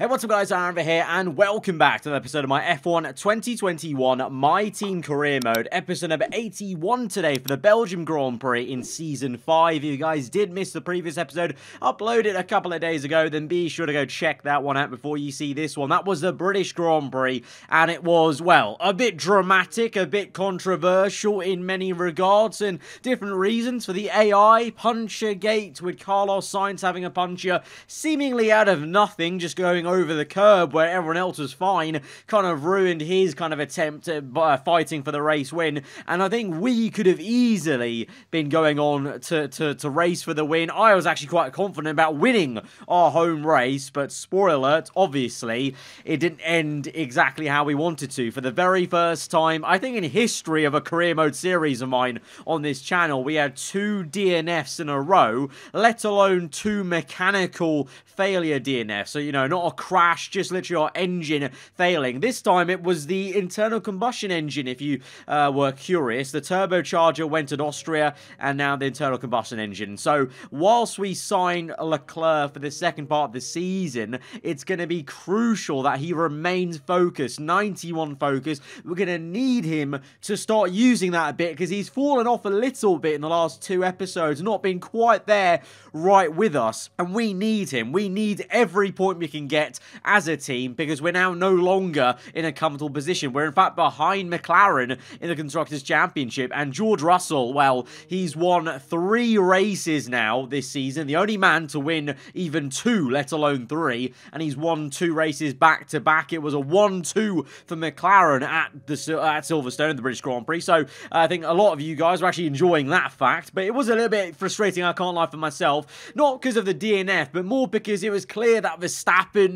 Hey, what's up guys, Aaron over here, and welcome back to the episode of my F1 2021 My Team Career Mode, episode number 81 today for the Belgium Grand Prix in Season 5. If you guys did miss the previous episode, uploaded it a couple of days ago, then be sure to go check that one out before you see this one. That was the British Grand Prix, and it was, well, a bit dramatic, a bit controversial in many regards, and different reasons for the AI puncher gate with Carlos Sainz having a puncher seemingly out of nothing, just going over the curb where everyone else was fine, kind of ruined his kind of attempt at uh, fighting for the race win. And I think we could have easily been going on to, to, to race for the win. I was actually quite confident about winning our home race, but spoiler alert, obviously, it didn't end exactly how we wanted to. For the very first time, I think in history of a career mode series of mine on this channel, we had two DNFs in a row, let alone two mechanical failure DNFs. So, you know, not a crash, just literally our engine failing. This time it was the internal combustion engine, if you uh, were curious. The turbocharger went at Austria, and now the internal combustion engine. So, whilst we sign Leclerc for the second part of the season, it's going to be crucial that he remains focused, 91 focus. We're going to need him to start using that a bit because he's fallen off a little bit in the last two episodes, not been quite there right with us. And we need him. We need every point we can get as a team because we're now no longer in a comfortable position. We're in fact behind McLaren in the Constructors' Championship. And George Russell, well, he's won three races now this season. The only man to win even two, let alone three. And he's won two races back to back. It was a 1-2 for McLaren at the at Silverstone, the British Grand Prix. So I think a lot of you guys are actually enjoying that fact. But it was a little bit frustrating, I can't lie for myself. Not because of the DNF, but more because it was clear that Verstappen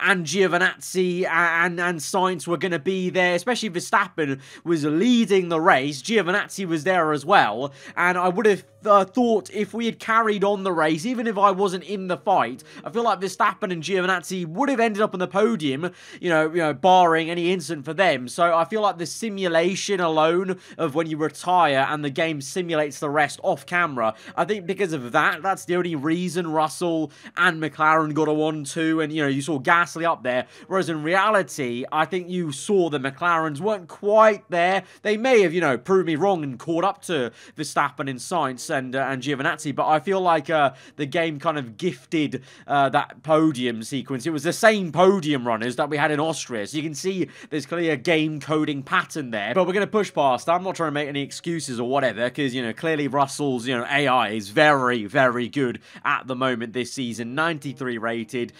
and Giovinazzi and, and Sainz were going to be there, especially Verstappen was leading the race. Giovinazzi was there as well, and I would have uh, thought if we had carried on the race, even if I wasn't in the fight, I feel like Verstappen and Giovinazzi would have ended up on the podium, you know, you know, barring any incident for them. So I feel like the simulation alone of when you retire and the game simulates the rest off camera, I think because of that, that's the only reason Russell and McLaren got a 1-2 and, you know, you saw Gasly up there. Whereas in reality, I think you saw the McLarens weren't quite there. They may have, you know, proved me wrong and caught up to Verstappen in Sainz and uh, and Giovinazzi, but I feel like uh, the game kind of gifted uh, that podium sequence. It was the same podium runners that we had in Austria, so you can see there's clearly a game coding pattern there. But we're going to push past. I'm not trying to make any excuses or whatever, because you know clearly Russell's you know AI is very very good at the moment this season. 93 rated,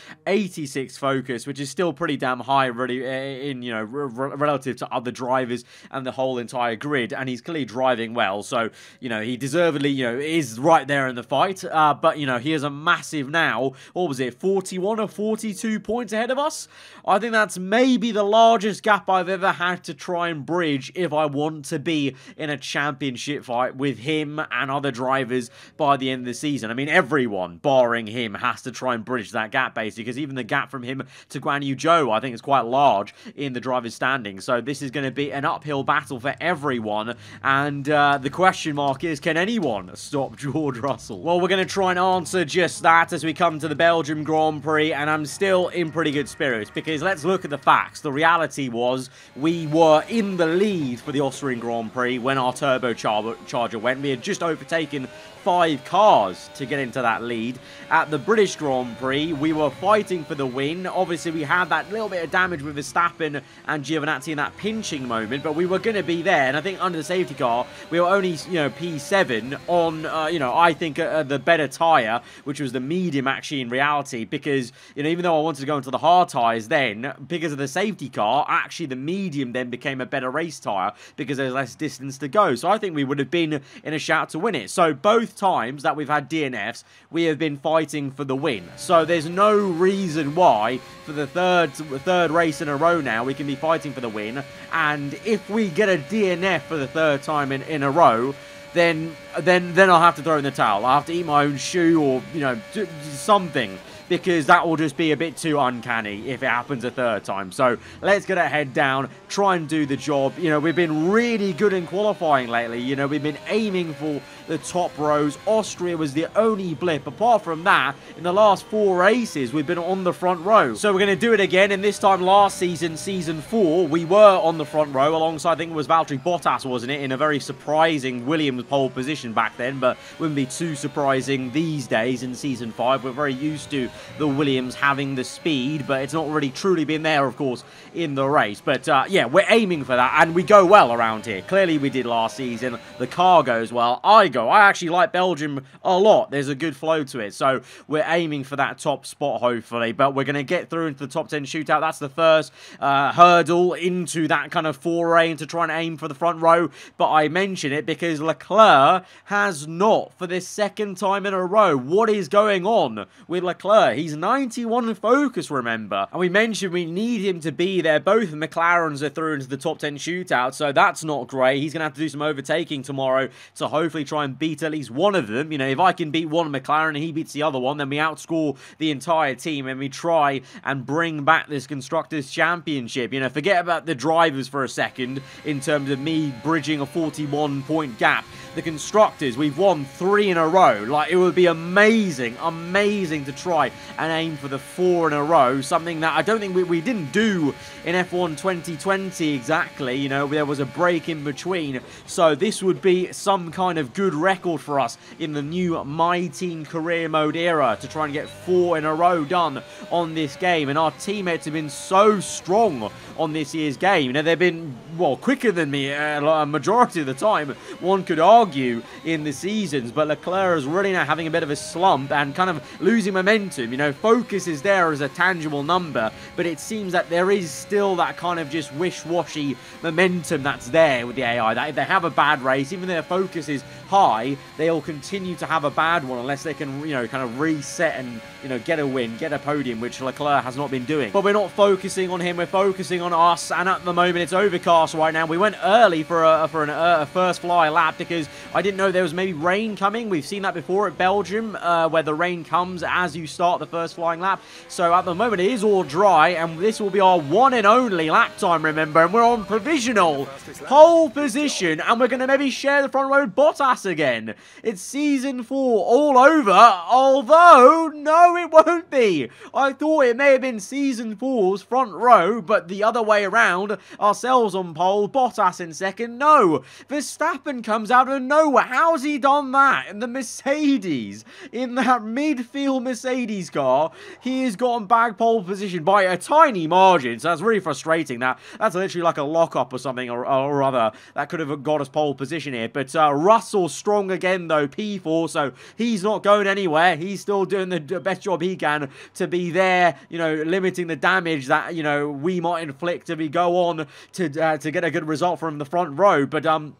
86 focus, which is still pretty damn high, really in you know relative to other drivers and the whole entire grid. And he's clearly driving well, so you know he deservedly you know is right there in the fight. Uh, but you know he is a massive now. What was it, 41 or 42 points ahead of us? I think that's maybe the largest gap I've ever had to try and bridge if I want to be in a championship fight with him and other drivers by the end of the season. I mean, everyone, barring him, has to try and bridge that gap basically, because even the gap from him to Guan Yu Zhou, I think, is quite large in the driver's standing. So this is going to be an uphill battle for everyone. And uh, the question mark is, can anyone stop George Russell? Well, we're going to try and answer just that as we come to the Belgium Grand Prix, and I'm still in pretty good spirits because let's look at the facts. The reality was we were in the lead for the Austrian Grand Prix when our turbocharger went. We had just overtaken five cars to get into that lead. At the British Grand Prix, we were fighting for the win. Obviously, we had that little bit of damage with Verstappen and Giovinazzi in that pinching moment, but we were going to be there. And I think under the safety car, we were only, you know, P7 on, uh, you know, I think uh, the better tyre, which was the medium actually in reality, because, you know, even though I wanted to go into the hard tyres then, because of the safety car, actually the medium then became a better race tyre because there's less distance to go. So I think we would have been in a shout to win it. So both times that we've had DNFs, we have been fighting for the win. So there's no reason why for the third third race in a row now we can be fighting for the win. And if we get a DNF for the third time in, in a row, then then then I'll have to throw in the towel. I'll have to eat my own shoe or, you know, something because that will just be a bit too uncanny if it happens a third time. So let's get our head down, try and do the job. You know, we've been really good in qualifying lately. You know, we've been aiming for the top rows. Austria was the only blip. Apart from that, in the last four races, we've been on the front row. So we're going to do it again. And this time last season, season four, we were on the front row alongside, I think it was Valtteri Bottas, wasn't it? In a very surprising Williams pole position back then, but wouldn't be too surprising these days in season five. We're very used to the Williams having the speed, but it's not really truly been there, of course, in the race. But uh, yeah, we're aiming for that, and we go well around here. Clearly, we did last season. The car goes well. I go. I actually like Belgium a lot. There's a good flow to it, so we're aiming for that top spot, hopefully. But we're going to get through into the top 10 shootout. That's the first uh, hurdle into that kind of foray into trying to aim for the front row. But I mention it because Leclerc has not for this second time in a row. What is going on with Leclerc? He's 91 focus, remember. And we mentioned we need him to be there. Both McLarens are through into the top 10 shootout, so that's not great. He's going to have to do some overtaking tomorrow to hopefully try and beat at least one of them. You know, if I can beat one McLaren and he beats the other one, then we outscore the entire team and we try and bring back this Constructors' Championship. You know, forget about the drivers for a second in terms of me bridging a 41 point gap. The Constructors, we've won three in a row. Like, it would be amazing, amazing to try and aim for the four in a row. Something that I don't think we, we didn't do in F1 2020 exactly. You know, there was a break in between. So this would be some kind of good record for us in the new My Team career mode era to try and get four in a row done on this game. And our teammates have been so strong on this year's game. Know, they've been, well, quicker than me uh, a majority of the time, one could argue, in the seasons. But Leclerc is really now having a bit of a slump and kind of losing momentum. You know, focus is there as a tangible number, but it seems that there is still that kind of just wish-washy momentum that's there with the AI. That if they have a bad race, even their focus is high, they'll continue to have a bad one unless they can, you know, kind of reset and, you know, get a win, get a podium, which Leclerc has not been doing. But we're not focusing on him, we're focusing on us, and at the moment it's overcast right now. We went early for a, for an, uh, a first fly lap because I didn't know there was maybe rain coming. We've seen that before at Belgium, uh, where the rain comes as you start the first flying lap. So at the moment it is all dry, and this will be our one and only lap time, remember, and we're on provisional pole position, and we're going to maybe share the front row Bottas again. It's season four all over, although, no, it won't be. I thought it may have been season four's front row, but the other way around, ourselves on pole, Bottas in second, no. Verstappen comes out of nowhere. How's he done that? In the Mercedes, in that midfield Mercedes car, he has gotten back pole position by a tiny margin, so that's really frustrating. That That's literally like a lock-up or something or, or other. That could have got us pole position here, but uh, Russell strong again, though, P4, so he's not going anywhere. He's still doing the best job he can to be there, you know, limiting the damage that, you know, we might inflict if we go on to, uh, to get a good result from the front row. But, um,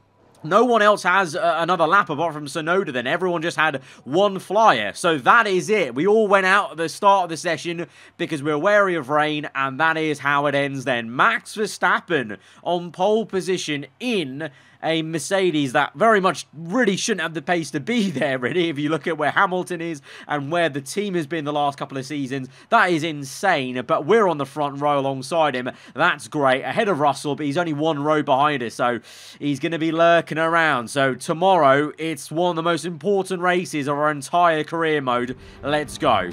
no one else has uh, another lap apart from Tsunoda then. Everyone just had one flyer. So that is it. We all went out at the start of the session because we we're wary of rain and that is how it ends then. Max Verstappen on pole position in a Mercedes that very much really shouldn't have the pace to be there, really. If you look at where Hamilton is and where the team has been the last couple of seasons, that is insane. But we're on the front row alongside him. That's great. Ahead of Russell, but he's only one row behind us, so he's going to be lurking around. So tomorrow, it's one of the most important races of our entire career mode. Let's go.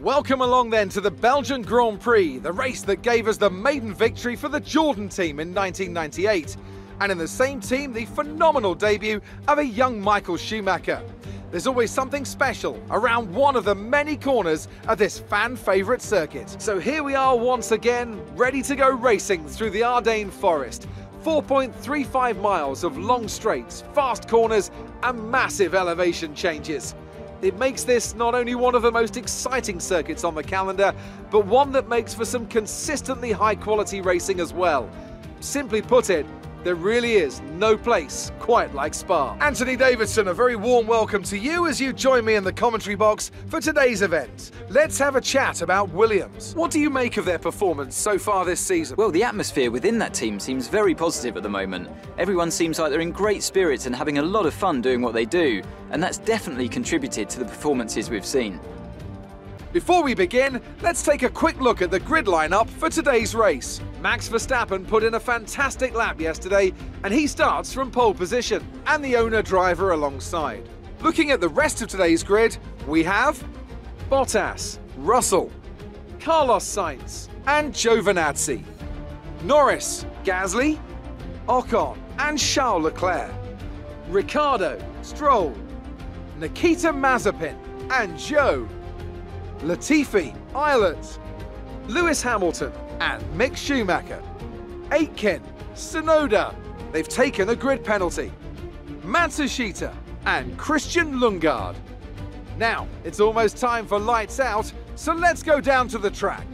Welcome along then to the Belgian Grand Prix, the race that gave us the maiden victory for the Jordan team in 1998. And in the same team, the phenomenal debut of a young Michael Schumacher. There's always something special around one of the many corners of this fan favourite circuit. So here we are once again, ready to go racing through the Ardennes Forest. 4.35 miles of long straights, fast corners, and massive elevation changes. It makes this not only one of the most exciting circuits on the calendar, but one that makes for some consistently high quality racing as well. Simply put it, there really is no place quite like Spa. Anthony Davidson, a very warm welcome to you as you join me in the commentary box for today's event. Let's have a chat about Williams. What do you make of their performance so far this season? Well, the atmosphere within that team seems very positive at the moment. Everyone seems like they're in great spirits and having a lot of fun doing what they do, and that's definitely contributed to the performances we've seen. Before we begin, let's take a quick look at the grid lineup for today's race. Max Verstappen put in a fantastic lap yesterday, and he starts from pole position, and the owner driver alongside. Looking at the rest of today's grid, we have Bottas, Russell, Carlos Sainz, and Giovinazzi, Norris, Gasly, Ocon, and Charles Leclerc, Ricciardo, Stroll, Nikita Mazepin, and Zhou, Latifi, Ireland, Lewis Hamilton, and Mick Schumacher, Aitken, Tsunoda, they've taken a grid penalty, Matsushita, and Christian Lundgaard. Now, it's almost time for lights out, so let's go down to the track.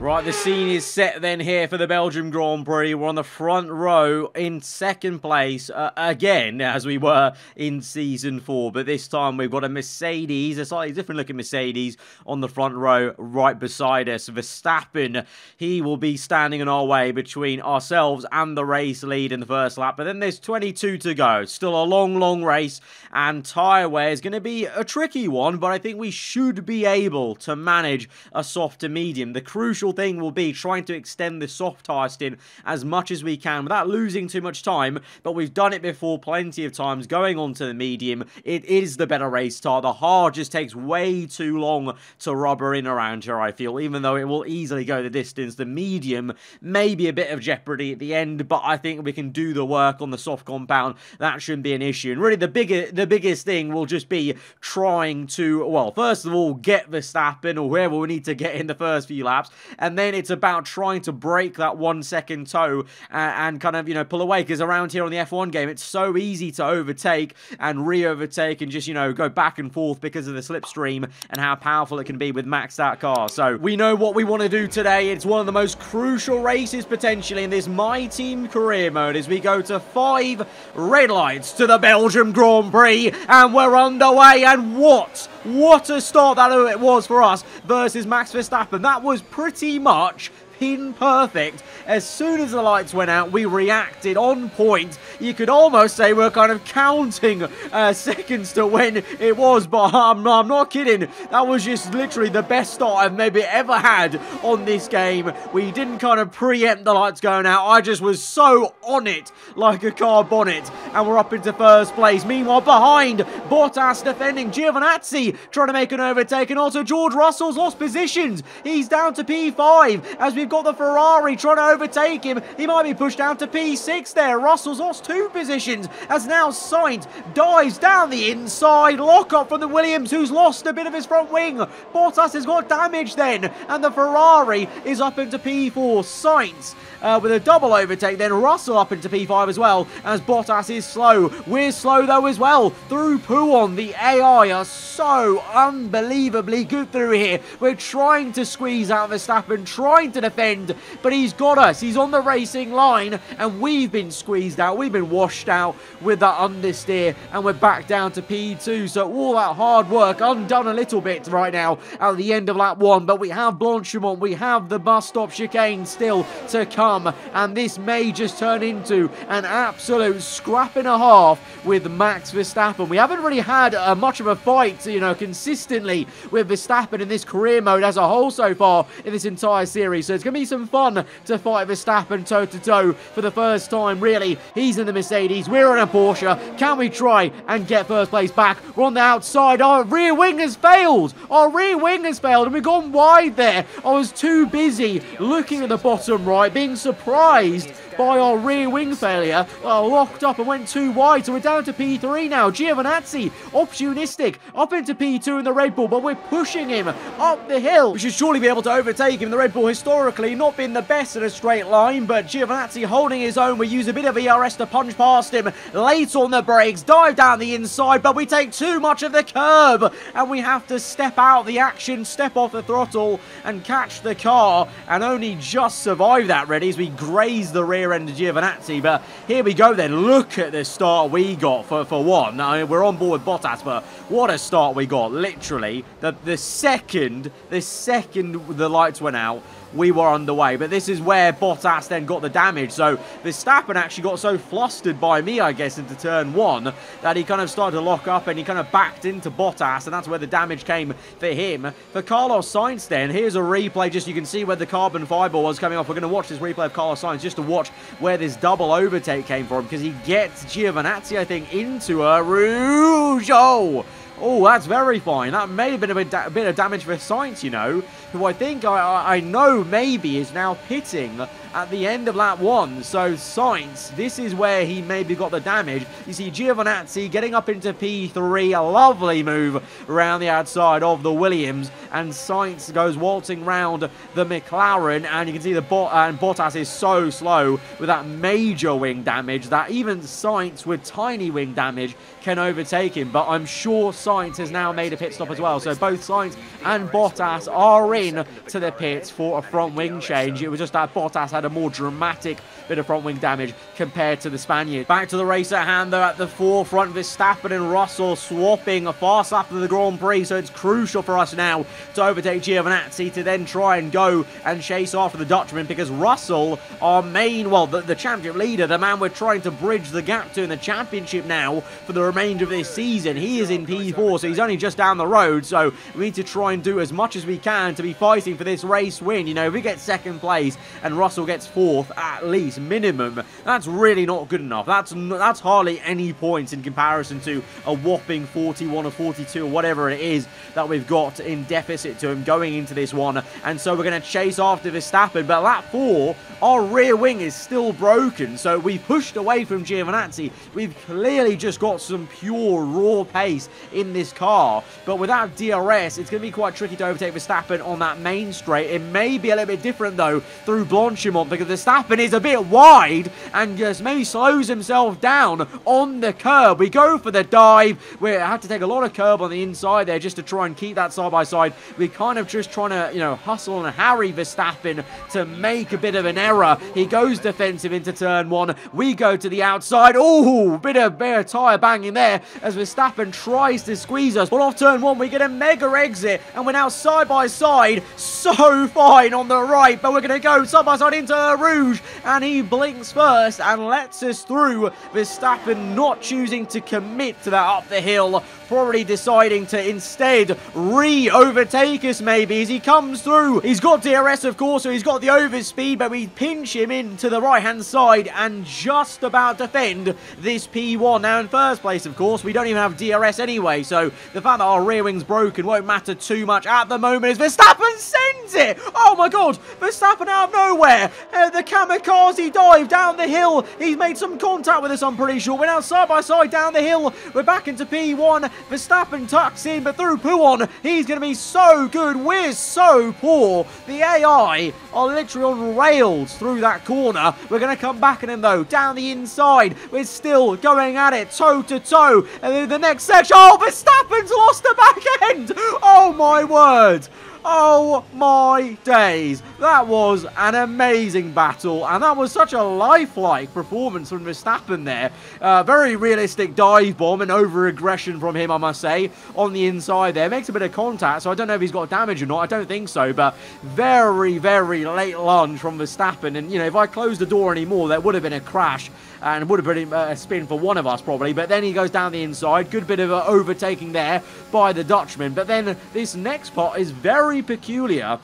Right, the scene is set then here for the Belgium Grand Prix. We're on the front row in second place uh, again, as we were in season four. But this time we've got a Mercedes, a slightly different looking Mercedes, on the front row right beside us. Verstappen, he will be standing in our way between ourselves and the race lead in the first lap. But then there's 22 to go. Still a long, long race. And tyre wear is going to be a tricky one, but I think we should be able to manage a soft to medium. The crucial thing will be trying to extend the soft testing as much as we can without losing too much time. But we've done it before plenty of times going on to the medium. It is the better race tar. The hard just takes way too long to rubber in around here, I feel, even though it will easily go the distance. The medium may be a bit of jeopardy at the end, but I think we can do the work on the soft compound. That shouldn't be an issue. And really, the bigger, the biggest thing will just be trying to, well, first of all, get Verstappen or whoever we need to get in the first few laps, and then it's about trying to break that one second tow and, and kind of, you know, pull away. Because around here on the F1 game, it's so easy to overtake and re-overtake and just, you know, go back and forth because of the slipstream and how powerful it can be with maxed out cars. So we know what we want to do today. It's one of the most crucial races potentially in this My Team career mode as we go to five red lights to the Belgium Grand Prix and we're underway. And what? What a start that it was for us versus Max Verstappen. That was pretty much pin perfect. As soon as the lights went out, we reacted on point. You could almost say we're kind of counting uh, seconds to when it was, but I'm, I'm not kidding. That was just literally the best start I've maybe ever had on this game. We didn't kind of preempt the lights going out. I just was so on it like a car bonnet, and we're up into first place. Meanwhile, behind, Bottas defending Giovinazzi, trying to make an overtake, and also George Russell's lost positions. He's down to P5 as we've got the Ferrari trying to overtake him. He might be pushed down to P6 there. Russell's lost two positions as now Sainz dives down the inside. Lock up from the Williams who's lost a bit of his front wing. Bottas has got damage then and the Ferrari is up into P4. Sainz uh, with a double overtake then Russell up into P5 as well as Bottas is slow. We're slow though as well through Pouhon. The AI are so unbelievably good through here. We're trying to squeeze out Verstappen, trying to defend, but he's got us. He's on the racing line, and we've been squeezed out. We've been washed out with that understeer, and we're back down to P2. So all that hard work undone a little bit right now at the end of lap one, but we have Blanchimont, we have the bus stop chicane still to come, and this may just turn into an absolute scrap and a half with Max Verstappen. We haven't really had uh, much of a fight, you know, consistently with Verstappen in this career mode as a whole so far in this entire series. So it's going to be some fun to fight Verstappen toe to toe for the first time, really. He's in the Mercedes, we're in a Porsche. Can we try and get first place back? We're on the outside. Our rear wing has failed. Our rear wing has failed, and we've gone wide there. I was too busy looking at the bottom right, being surprised by our rear wing failure. Uh, locked up and went too wide, so we're down to P3 now. Giovinazzi, opportunistic, up into P2 in the Red Bull, but we're pushing him up the hill. We should surely be able to overtake him. The Red Bull historically not been the best in a straight line, but Giovinazzi holding his own. We use a bit of ERS to punch past him. Late on the brakes, dive down the inside, but we take too much of the curb, and we have to step out the action, step off the throttle, and catch the car, and only just survive that, really, as we graze the rear end of Giovinazzi. But here we go then. Look at the start we got for, for one. I mean, we're on board with Bottas, but what a start we got. Literally, the, the second, the second the lights went out, we were underway. But this is where Bottas then got the damage. So Verstappen actually got so flustered by me, I guess, into turn one that he kind of started to lock up and he kind of backed into Bottas, and that's where the damage came for him. For Carlos Sainz then, here's a replay just you can see where the carbon fiber was coming off. We're going to watch this replay of Carlos Sainz just to watch where this double overtake came from because he gets Giovinazzi, I think, into Eau Rouge. Oh! Oh, that's very fine. That may have been a bit, a bit of damage for Sainz, you know, who I think I, I know maybe is now pitting at the end of lap one. So Sainz, this is where he maybe got the damage. You see Giovinazzi getting up into P3, a lovely move around the outside of the Williams, and Sainz goes waltzing round the McLaren, and you can see the bot and uh, Bottas is so slow with that major wing damage that even Sainz with tiny wing damage can overtake him. But I'm sure Sainz has now made a pit stop as well. So both Sainz and Bottas are in to the pits for a front wing change. It was just that Bottas had a more dramatic bit of front wing damage compared to the Spaniard. Back to the race at hand though at the forefront, Verstappen and Russell swapping a fast of the Grand Prix, so it's crucial for us now to overtake Giovinazzi to then try and go and chase after the Dutchman because Russell, our main, well, the, the championship leader, the man we're trying to bridge the gap to in the championship now for the remainder of this season, he is in P4, so he's only just down the road, so we need to try and do as much as we can to be fighting for this race win. You know, if we get second place and Russell gets fourth at least minimum, that's really not good enough. That's that's hardly any points in comparison to a whopping 41 or 42 or whatever it is that we've got in deficit to him going into this one. And so we're going to chase after Verstappen. But lap four, our rear wing is still broken. So we've pushed away from Giovinazzi. We've clearly just got some pure raw pace in this car. But without DRS, it's going to be quite tricky to overtake Verstappen on that main straight. It may be a little bit different though through Blanchimont because Verstappen is a bit wide and just maybe slows himself down on the curb. We go for the dive. We have to take a lot of curb on the inside there just to try and keep that side by side. We're kind of just trying to, you know, hustle and harry Verstappen to make a bit of an error. He goes defensive into turn one. We go to the outside. Oh, bit of, of tyre banging there as Verstappen tries to squeeze us. But off turn one, we get a mega exit and we're now side by side. So fine on the right, but we're going to go side by side into Rouge and he blinks first and lets us through. Verstappen not choosing to commit to that up the hill probably deciding to instead re-overtake us maybe as he comes through. He's got DRS, of course, so he's got the overspeed, but we pinch him into the right-hand side and just about defend this P1. Now, in first place, of course, we don't even have DRS anyway, so the fact that our rear wing's broken won't matter too much at the moment as Verstappen sends it! Oh my god, Verstappen out of nowhere! Uh, the kamikaze dive down the hill. He's made some contact with us, I'm pretty sure. We're now side by side down the hill. We're back into P1. Verstappen tucks in, but through Pouhon, he's going to be so good. We're so poor. The AI are literally on rails through that corner. We're going to come back at him, though. Down the inside, we're still going at it toe-to-toe. -to -toe. And then the next section, oh, Verstappen's lost the back end. Oh, my word. Oh my days. That was an amazing battle, and that was such a lifelike performance from Verstappen there. Uh, very realistic dive bomb and over-aggression from him, I must say, on the inside there. Makes a bit of contact, so I don't know if he's got damage or not. I don't think so, but very, very late lunge from Verstappen. And, you know, if I closed the door anymore, there would have been a crash and would have been a uh, spin for one of us probably. But then he goes down the inside. Good bit of uh, overtaking there by the Dutchman. But then this next pot is very peculiar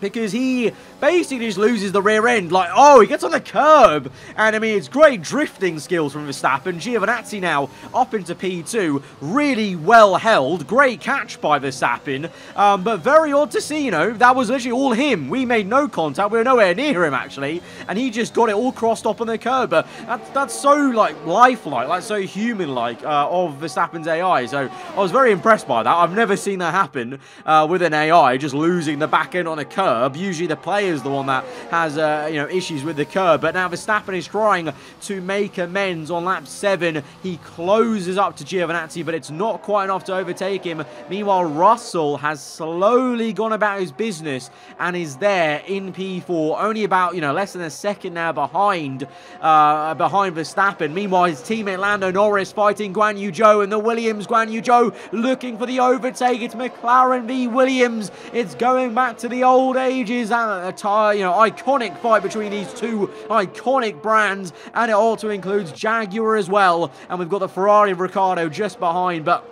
because he basically just loses the rear end. Like, oh, he gets on the curb. And, I mean, it's great drifting skills from Verstappen. Giovinazzi now up into P2. Really well held. Great catch by Verstappen. Um, but very odd to see, you know, that was literally all him. We made no contact. We were nowhere near him, actually. And he just got it all crossed up on the curb. But that, that's so, like, lifelike, like, so human-like uh, of Verstappen's AI. So I was very impressed by that. I've never seen that happen uh, with an AI, just losing the back end on a curb. Usually the player is the one that has uh, you know issues with the curb. But now Verstappen is trying to make amends on lap 7. He closes up to Giovinazzi, but it's not quite enough to overtake him. Meanwhile, Russell has slowly gone about his business and is there in P4, only about you know less than a second now behind uh, behind Verstappen. Meanwhile, his teammate Lando Norris fighting Guan Yu Zhou and the Williams. Guan Yu Zhou looking for the overtake. It's McLaren v Williams. It's going back to the old old ages, uh, you know, iconic fight between these two iconic brands, and it also includes Jaguar as well, and we've got the Ferrari of Ricciardo just behind, but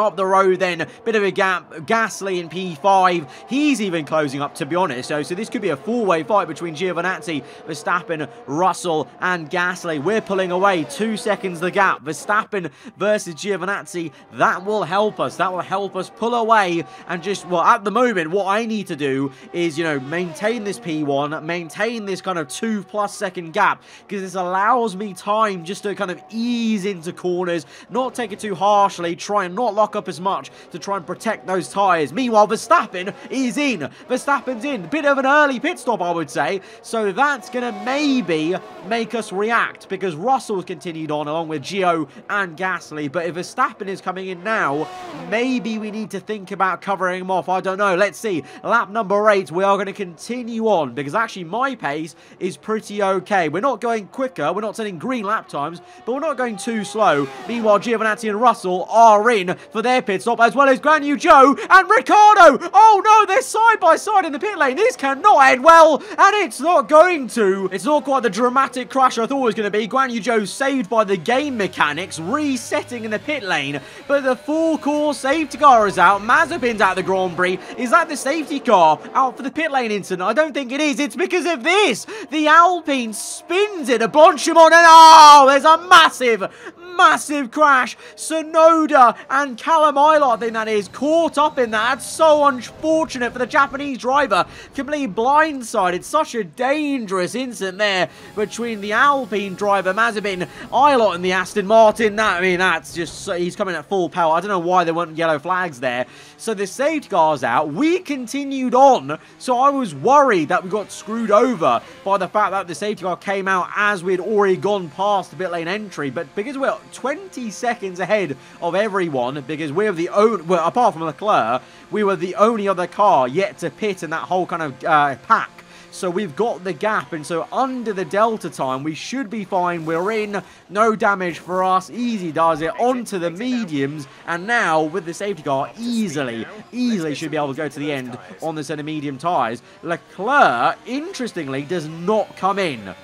up the road then, bit of a gap, Gasly in P5, he's even closing up to be honest, so, so this could be a four-way fight between Giovinazzi, Verstappen, Russell and Gasly, we're pulling away, two seconds the gap, Verstappen versus Giovinazzi, that will help us, that will help us pull away and just, well at the moment what I need to do is, you know, maintain this P1, maintain this kind of two plus second gap, because this allows me time just to kind of ease into corners, not take it too harshly, try and not lock up as much to try and protect those tyres. Meanwhile, Verstappen is in. Verstappen's in. Bit of an early pit stop, I would say. So that's going to maybe make us react because Russell's continued on along with Gio and Gasly. But if Verstappen is coming in now, maybe we need to think about covering him off. I don't know. Let's see. Lap number eight, we are going to continue on because actually my pace is pretty okay. We're not going quicker. We're not setting green lap times, but we're not going too slow. Meanwhile, Giovinazzi and Russell are in for their pit stop, as well as Guan Yu Zhou and Ricciardo. Oh no, they're side by side in the pit lane. This cannot end well, and it's not going to. It's not quite the dramatic crash I thought it was going to be. Guan Yu Zhou saved by the game mechanics, resetting in the pit lane, but the full core safety car is out. Mazepin's out of the Grand Prix. Is that the safety car out for the pit lane incident? I don't think it is. It's because of this. The Alpine spins it, a Blanchimont, and oh, there's a massive, massive crash. Tsunoda and Callum I think that is, caught up in that. That's so unfortunate for the Japanese driver. Completely blindsided. Such a dangerous incident there between the Alpine driver, Mazepin, Ilott, and the Aston Martin. That, I mean, that's just, he's coming at full power. I don't know why there weren't yellow flags there. So the safety car's out. We continued on. So I was worried that we got screwed over by the fact that the safety car came out as we'd already gone past the pit lane entry. But because we're 20 seconds ahead of everyone, because we're the only, well, apart from Leclerc, we were the only other car yet to pit in that whole kind of uh, pack. So we've got the gap, and so under the delta time, we should be fine. We're in, no damage for us. Easy does it, onto the mediums, and now with the safety car, easily, easily should be able to go to the end on the center medium tyres. Leclerc, interestingly, does not come in.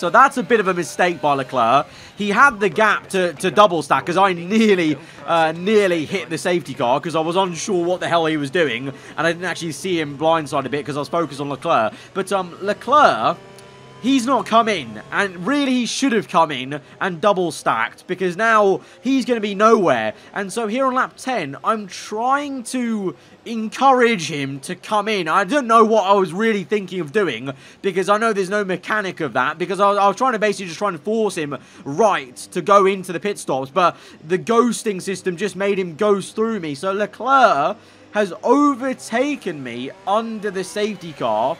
So that's a bit of a mistake by Leclerc. He had the gap to, to double stack because I nearly, uh, nearly hit the safety car because I was unsure what the hell he was doing. And I didn't actually see him blindside a bit because I was focused on Leclerc. But um, Leclerc he's not come in. And really, he should have come in and double stacked because now he's going to be nowhere. And so here on lap 10, I'm trying to encourage him to come in. I don't know what I was really thinking of doing because I know there's no mechanic of that because I was, I was trying to basically just try and force him right to go into the pit stops. But the ghosting system just made him ghost through me. So Leclerc has overtaken me under the safety car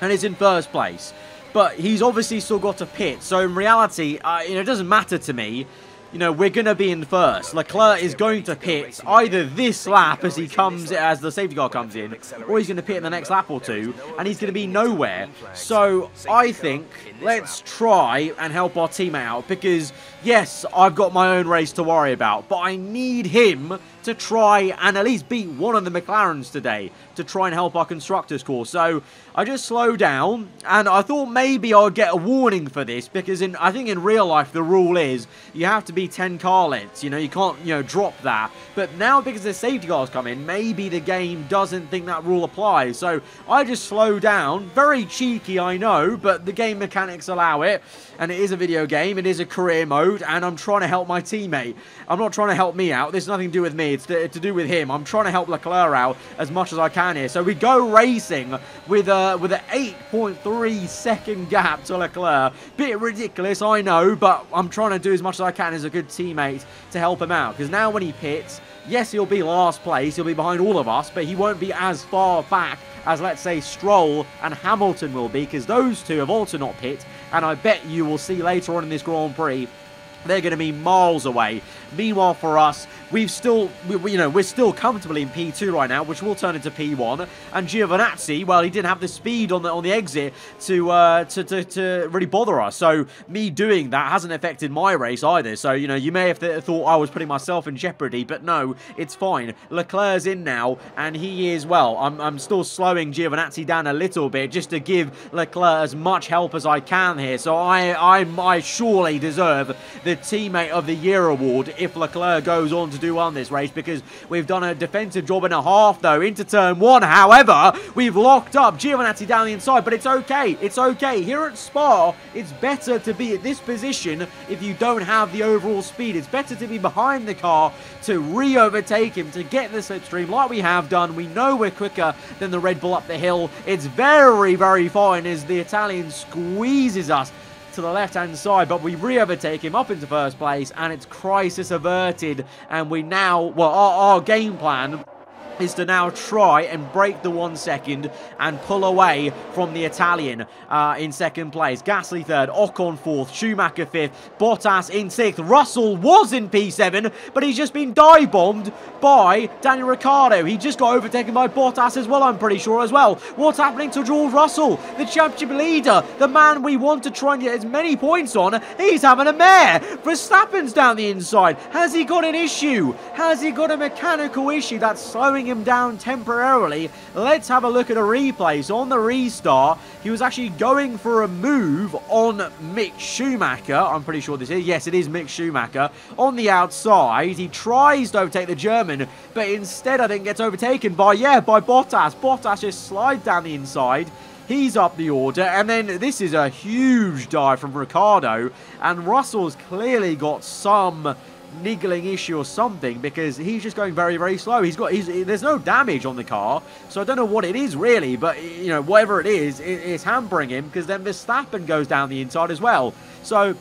and is in first place. But he's obviously still got a pit. So in reality, uh, you know, it doesn't matter to me. You know, we're going to be in first. Leclerc is going to pit either this lap as he comes, as the safety car comes in, or he's going to pit in the next lap or two, and he's going to be nowhere. So I think let's try and help our teammate out because, yes, I've got my own race to worry about, but I need him to try and at least beat one of the McLarens today to try and help our constructors course. So I just slowed down and I thought maybe I would get a warning for this because in I think in real life the rule is you have to be 10 car lengths. You know, you can't, you know, drop that. But now because the safety cars come in, maybe the game doesn't think that rule applies. So I just slow down. Very cheeky, I know, but the game mechanics allow it. And it is a video game. It is a career mode and I'm trying to help my teammate. I'm not trying to help me out. There's nothing to do with me. It's to, to do with him. I'm trying to help Leclerc out as much as I can here. So we go racing with a with an 8.3 second gap to Leclerc. Bit ridiculous, I know, but I'm trying to do as much as I can as a good teammate to help him out. Because now when he pits, yes, he'll be last place. He'll be behind all of us, but he won't be as far back as, let's say, Stroll and Hamilton will be, because those two have also not pit, and I bet you will see later on in this Grand Prix they're going to be miles away. Meanwhile, for us, we've still, we, you know, we're still comfortably in P2 right now, which will turn into P1. And Giovinazzi, well, he didn't have the speed on the on the exit to uh, to, to, to really bother us. So me doing that hasn't affected my race either. So you know, you may have th thought I was putting myself in jeopardy, but no, it's fine. Leclerc's in now, and he is well. I'm I'm still slowing Giovinazzi down a little bit just to give Leclerc as much help as I can here. So I I I surely deserve the teammate of the year award if Leclerc goes on to do well in this race because we've done a defensive job and a half though into turn one. However, we've locked up Giovinazzi down the inside, but it's okay. It's okay. Here at Spa, it's better to be at this position if you don't have the overall speed. It's better to be behind the car to re-overtake him, to get the slipstream like we have done. We know we're quicker than the Red Bull up the hill. It's very, very fine as the Italian squeezes us to the left-hand side, but we re-overtake him up into first place, and it's crisis averted, and we now, well, our, our game plan is to now try and break the one second and pull away from the Italian uh, in second place. Gasly third, Ocon fourth, Schumacher fifth, Bottas in sixth. Russell was in P7, but he's just been die-bombed by Daniel Ricciardo. He just got overtaken by Bottas as well, I'm pretty sure as well. What's happening to George Russell, the championship leader, the man we want to try and get as many points on? He's having a mare. Verstappen's down the inside. Has he got an issue? Has he got a mechanical issue that's slowing him down temporarily. Let's have a look at a replay. So on the restart, he was actually going for a move on Mick Schumacher. I'm pretty sure this is. Yes, it is Mick Schumacher. On the outside, he tries to overtake the German, but instead I think gets overtaken by, yeah, by Bottas. Bottas just slides down the inside. He's up the order, and then this is a huge dive from Ricciardo, and Russell's clearly got some niggling issue or something because he's just going very, very slow. He's got, he's, there's no damage on the car, so I don't know what it is really, but you know, whatever it is, it, it's hampering him because then Verstappen goes down the inside as well. So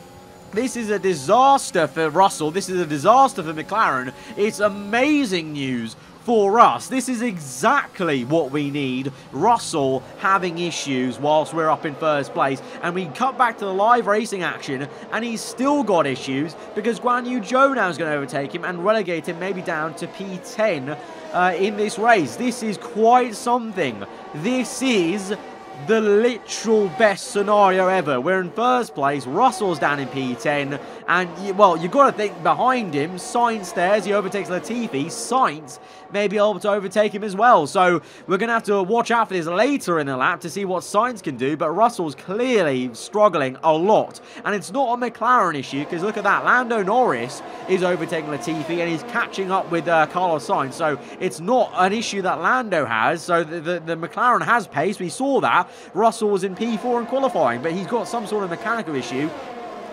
this is a disaster for Russell. This is a disaster for McLaren. It's amazing news for us. This is exactly what we need. Russell having issues whilst we're up in first place. And we cut back to the live racing action and he's still got issues because Guan Yu Zhou now is going to overtake him and relegate him maybe down to P10 uh, in this race. This is quite something. This is the literal best scenario ever. We're in first place, Russell's down in P10, and, well, you've got to think behind him, Sainz there, he overtakes Latifi, Sainz may be able to overtake him as well. So we're going to have to watch out for this later in the lap to see what Sainz can do, but Russell's clearly struggling a lot. And it's not a McLaren issue, because look at that, Lando Norris is overtaking Latifi, and he's catching up with uh, Carlos Sainz, so it's not an issue that Lando has, so the, the, the McLaren has pace, we saw that, Russell was in P4 in qualifying, but he's got some sort of mechanical issue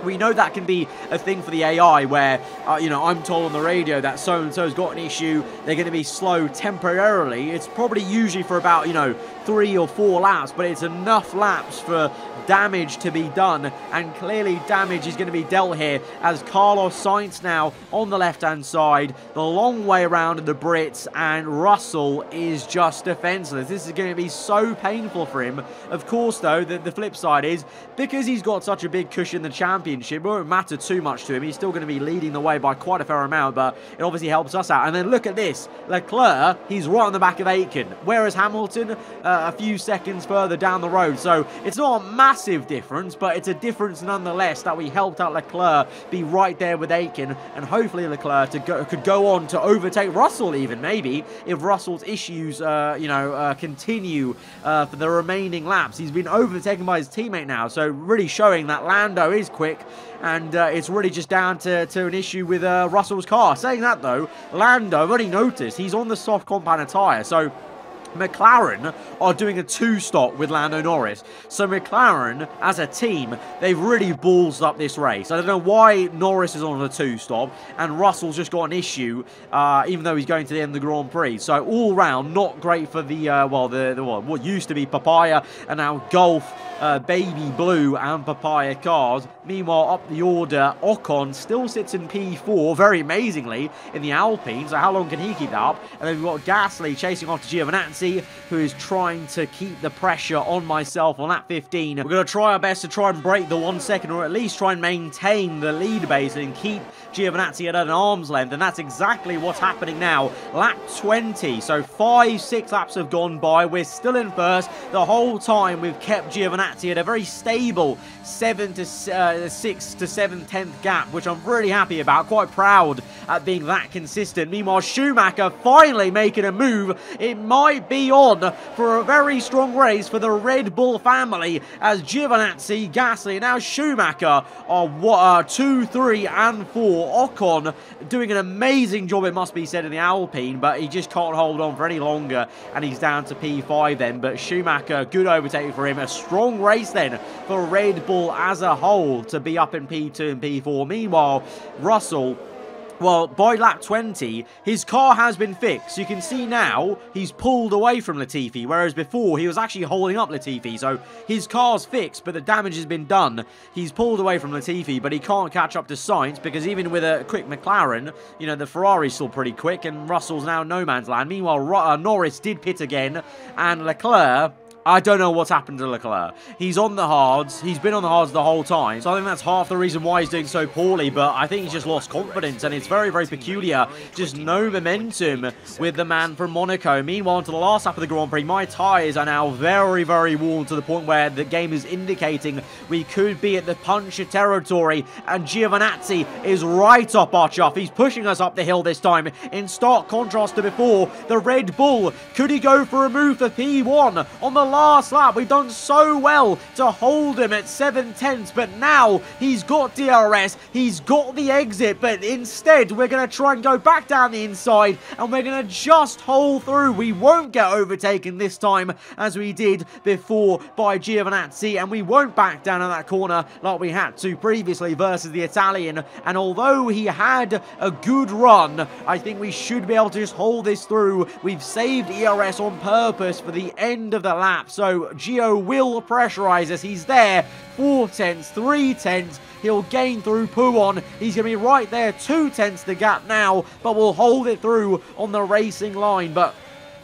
we know that can be a thing for the AI where, uh, you know, I'm told on the radio that so-and-so's got an issue, they're going to be slow temporarily. It's probably usually for about, you know, three or four laps, but it's enough laps for damage to be done, and clearly damage is going to be dealt here as Carlos Sainz now on the left-hand side, the long way around the Brits, and Russell is just defenseless. This is going to be so painful for him. Of course, though, the, the flip side is, because he's got such a big cushion in the championship, it won't matter too much to him. He's still going to be leading the way by quite a fair amount, but it obviously helps us out. And then look at this. Leclerc, he's right on the back of Aitken, whereas Hamilton, uh, a few seconds further down the road. So it's not a massive massive difference, but it's a difference nonetheless that we helped out Leclerc be right there with Aitken, and hopefully Leclerc to go, could go on to overtake Russell even, maybe, if Russell's issues, uh, you know, uh, continue uh, for the remaining laps. He's been overtaken by his teammate now, so really showing that Lando is quick, and uh, it's really just down to, to an issue with uh, Russell's car. Saying that, though, Lando, I've already noticed, he's on the soft compound tyre, so McLaren are doing a two-stop with Lando Norris. So McLaren, as a team, they've really balls up this race. I don't know why Norris is on a two-stop and Russell's just got an issue, uh, even though he's going to the end of the Grand Prix. So all round, not great for the, uh, well, the, the what used to be Papaya and now Gulf uh, Baby Blue and Papaya cars. Meanwhile, up the order, Ocon still sits in P4, very amazingly, in the Alpine. So how long can he keep that up? And then we've got Gasly chasing after Giovinazzi Who is trying to keep the pressure on myself on lap 15. We're going to try our best to try and break the one second, or at least try and maintain the lead base and keep Giovinazzi at an arm's length, and that's exactly what's happening now. Lap 20, so five, six laps have gone by. We're still in first. The whole time we've kept Giovinazzi at a very stable seven to uh, six to seven tenth gap, which I'm really happy about. Quite proud at being that consistent. Meanwhile, Schumacher finally making a move. It might be on for a very strong race for the Red Bull family as Giovinazzi, Gasly, now Schumacher are what, uh, two, three, and four. Ocon doing an amazing job, it must be said, in the Alpine, but he just can't hold on for any longer, and he's down to P5 then. But Schumacher, good overtake for him. A strong race then for Red Bull as a whole to be up in P2 and P4. Meanwhile, Russell well, by lap 20, his car has been fixed. You can see now he's pulled away from Latifi, whereas before he was actually holding up Latifi. So his car's fixed, but the damage has been done. He's pulled away from Latifi, but he can't catch up to Sainz because even with a quick McLaren, you know, the Ferrari's still pretty quick and Russell's now no man's land. Meanwhile, uh, Norris did pit again and Leclerc I don't know what's happened to Leclerc. He's on the hards. He's been on the hards the whole time. So I think that's half the reason why he's doing so poorly. But I think he's just lost confidence. And it's very, very peculiar. Just no momentum with the man from Monaco. Meanwhile, to the last lap of the Grand Prix, my tyres are now very, very worn to the point where the game is indicating we could be at the puncture territory. And Giovinazzi is right up our chuff. He's pushing us up the hill this time. In stark contrast to before, the Red Bull. Could he go for a move for P1 on the last lap. We've done so well to hold him at 7 tenths, but now he's got DRS, he's got the exit, but instead we're going to try and go back down the inside, and we're going to just hold through. We won't get overtaken this time as we did before by Giovinazzi, and we won't back down in that corner like we had to previously versus the Italian, and although he had a good run, I think we should be able to just hold this through. We've saved ERS on purpose for the end of the lap, so Gio will pressurize us. He's there. Four tenths, three tenths. He'll gain through Pouhon. He's going to be right there. Two tenths the gap now, but we'll hold it through on the racing line. But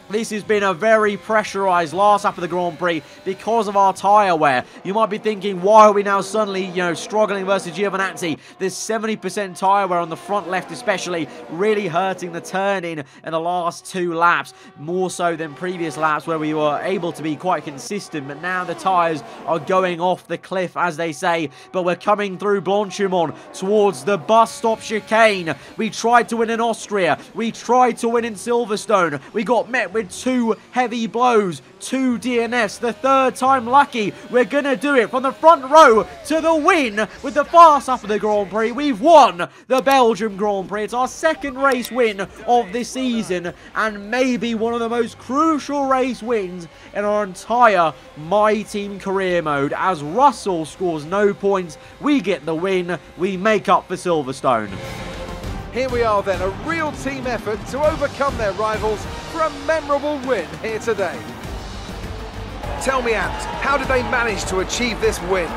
this has been a very pressurised last lap of the Grand Prix because of our tyre wear. You might be thinking, why are we now suddenly, you know, struggling versus Giovinazzi? This 70% tyre wear on the front left especially really hurting the turn-in in the last two laps, more so than previous laps where we were able to be quite consistent, but now the tyres are going off the cliff, as they say, but we're coming through Blanchimont towards the bus stop chicane. We tried to win in Austria. We tried to win in Silverstone. We got met with two heavy blows, two DNFs. The third time lucky. We're going to do it from the front row to the win with the fast of the Grand Prix. We've won the Belgium Grand Prix. It's our second race win of this season and maybe one of the most crucial race wins in our entire My Team career mode. As Russell scores no points, we get the win. We make up for Silverstone. Here we are then, a real team effort to overcome their rivals for a memorable win here today. Tell me, Ant, how did they manage to achieve this win?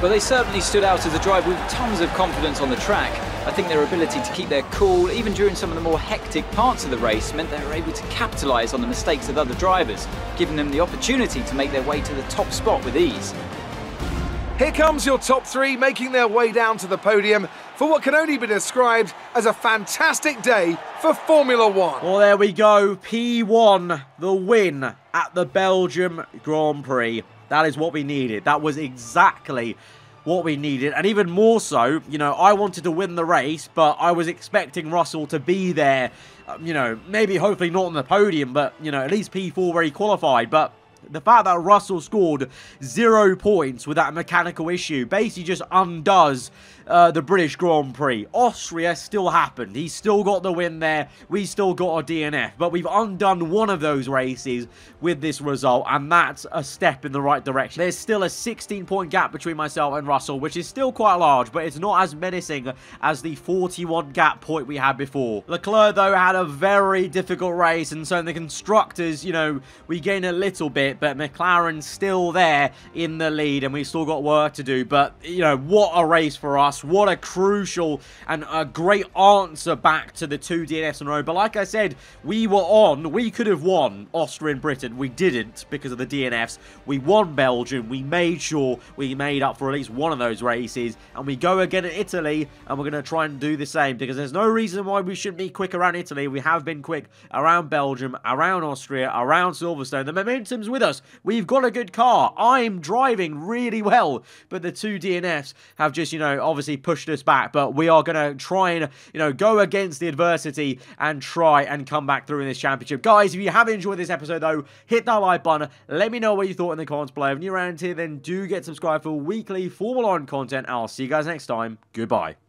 Well, they certainly stood out as a drive with tons of confidence on the track. I think their ability to keep their cool, even during some of the more hectic parts of the race, meant they were able to capitalise on the mistakes of other drivers, giving them the opportunity to make their way to the top spot with ease. Here comes your top three making their way down to the podium for what can only be described as a fantastic day for Formula One. Well, there we go. P1, the win at the Belgium Grand Prix. That is what we needed. That was exactly what we needed. And even more so, you know, I wanted to win the race, but I was expecting Russell to be there. Um, you know, maybe hopefully not on the podium, but, you know, at least P4 where he qualified. But the fact that Russell scored zero points with that mechanical issue. Basically just undoes uh, the British Grand Prix. Austria still happened. He still got the win there. We still got a DNF. But we've undone one of those races with this result, and that's a step in the right direction. There's still a 16-point gap between myself and Russell, which is still quite large, but it's not as menacing as the 41 gap point we had before. Leclerc, though, had a very difficult race, and so in the constructors, you know, we gain a little bit, but McLaren's still there in the lead, and we've still got work to do. But, you know, what a race for us What a crucial and a great answer back to the two DNFs in a row. But like I said, we were on. We could have won Austria and Britain. We didn't because of the DNFs. We won Belgium. We made sure we made up for at least one of those races. And we go again at Italy, and we're going to try and do the same because there's no reason why we shouldn't be quick around Italy. We have been quick around Belgium, around Austria, around Silverstone. The momentum's with us. We've got a good car. I'm driving really well, but the two DNFs have just, you know, obviously pushed us back. But we are going to try and, you know, go against the adversity and try and come back through in this championship. Guys, if you have enjoyed this episode, though, hit that like button. Let me know what you thought in the comments below. If you're around here, then do get subscribed for weekly Formula 1 content. I'll see you guys next time. Goodbye.